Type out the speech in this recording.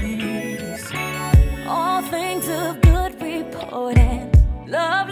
peace. All things of good report and love.